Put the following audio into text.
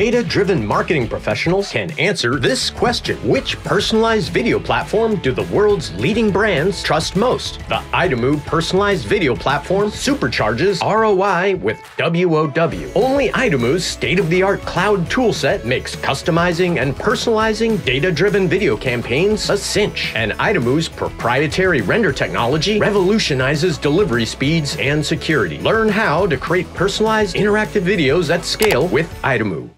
Data-driven marketing professionals can answer this question. Which personalized video platform do the world's leading brands trust most? The Idomoo personalized video platform supercharges ROI with WOW. Only Idomoo's state-of-the-art cloud toolset makes customizing and personalizing data-driven video campaigns a cinch. And Idomoo's proprietary render technology revolutionizes delivery speeds and security. Learn how to create personalized interactive videos at scale with Idamoo.